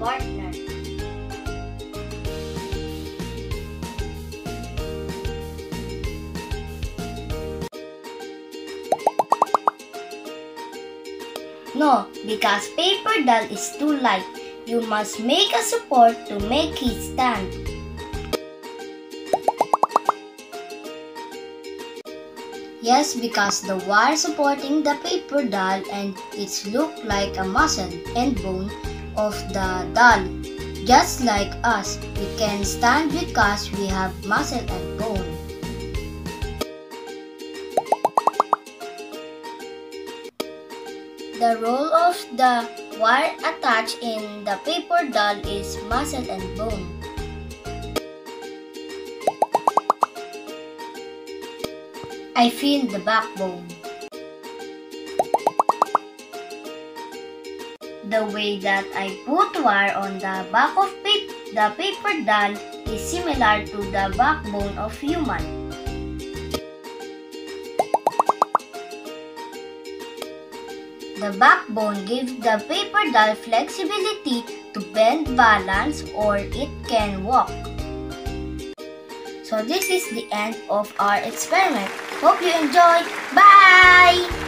partner. No, because paper doll is too light. You must make a support to make it stand. Yes, because the wire supporting the paper doll and its look like a muscle and bone of the doll. Just like us, we can stand because we have muscle and bone. The role of the wire attached in the paper doll is muscle and bone. I feel the backbone. The way that I put wire on the back of pa- the paper doll is similar to the backbone of human. The backbone gives the paper doll flexibility to bend, balance, or it can walk. So this is the end of our experiment. Hope you enjoyed. Bye!